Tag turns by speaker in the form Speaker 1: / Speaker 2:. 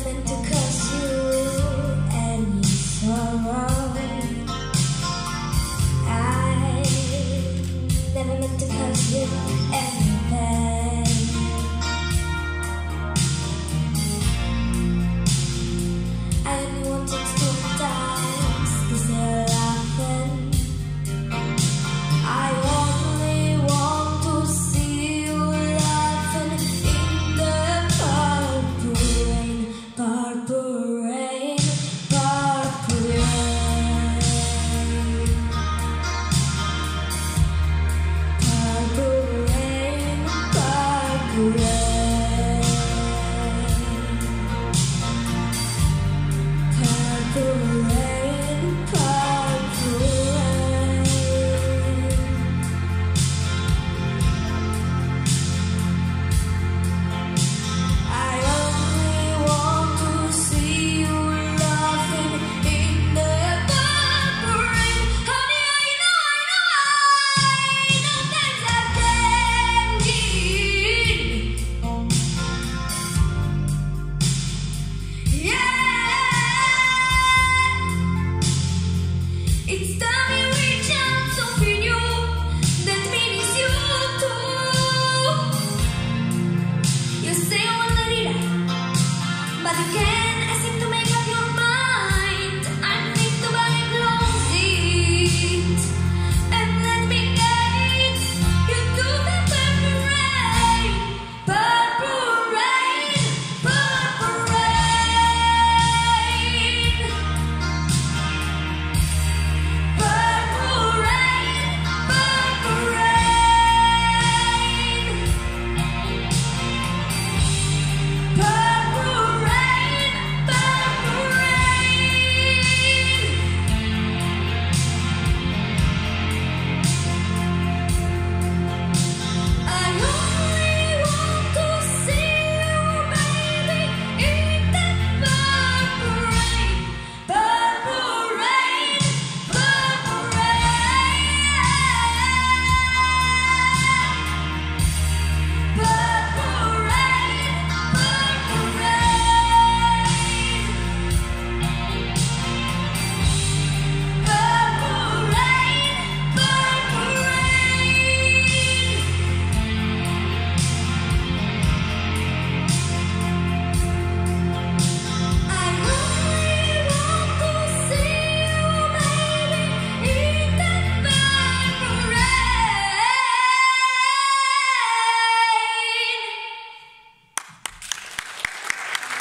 Speaker 1: than to cause you any sorrow. I never meant to cause you Yeah. again.